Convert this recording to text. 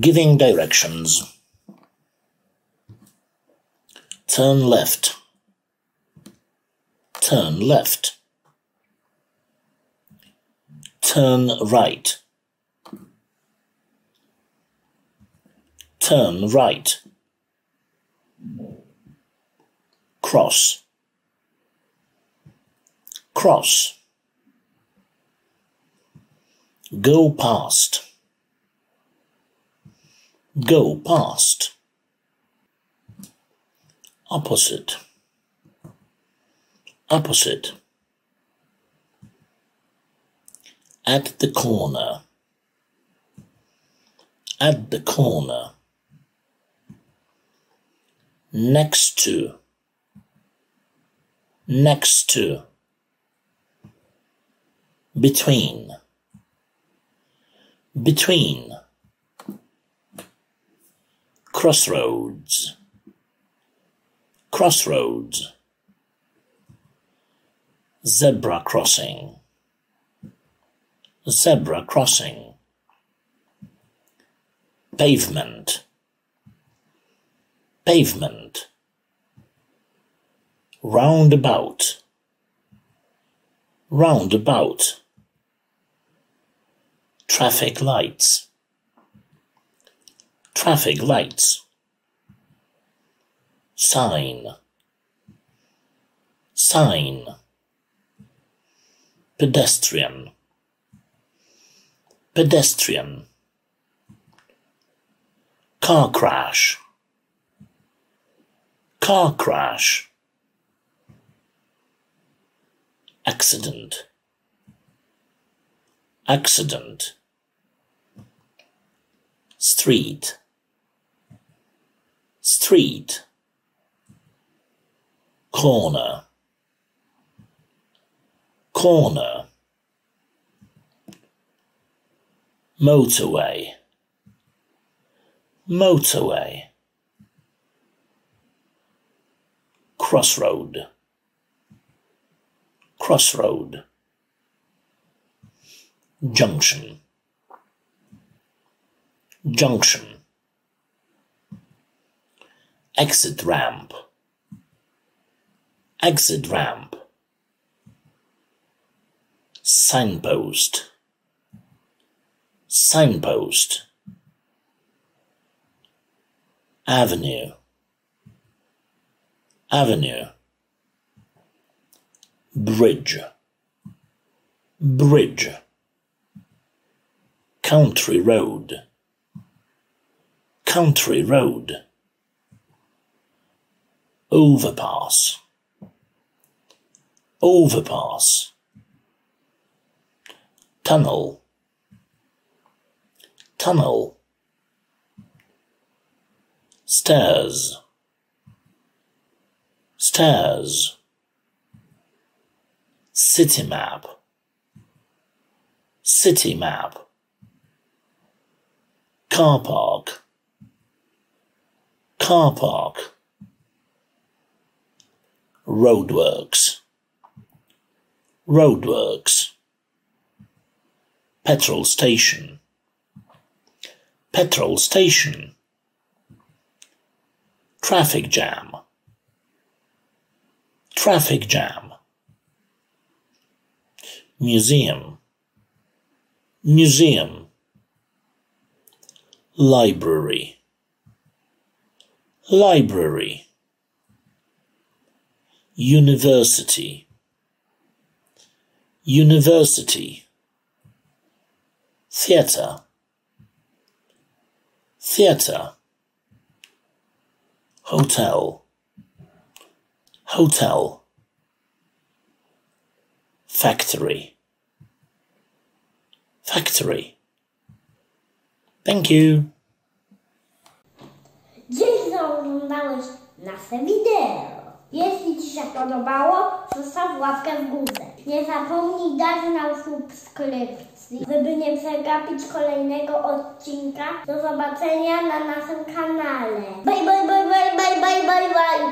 Giving directions. Turn left. Turn left. Turn right. Turn right. Cross. Cross. Go past. Go past. Opposite. Opposite. At the corner. At the corner. Next to. Next to. Between. Between crossroads, crossroads, zebra crossing, zebra crossing, pavement, pavement, roundabout, roundabout, traffic lights traffic lights, sign, sign, pedestrian, pedestrian, car crash, car crash, accident, accident, street street corner. Corner. Motorway. Motorway. Crossroad. Crossroad. Junction. Junction exit ramp. Exit ramp. Signpost. Signpost. Avenue. Avenue. Bridge. Bridge. Country road. Country road overpass. Overpass. Tunnel. Tunnel. Stairs. Stairs. City map. City map. Car park. Car park roadworks, roadworks, petrol station, petrol station, traffic jam, traffic jam, museum, museum, library, library university. University. Theatre theatre hotel. Hotel. Factory. Factory. Thank you. Dzięki za oglądałeś nasze wideo. Jeśli Ci się podobało, zostaw łapkę w górę. Nie zapomnij dać nam subskrypcji, żeby nie przegapić kolejnego odcinka. Do zobaczenia na naszym kanale. Bye, bye, bye, bye, bye, bye, bye, bye.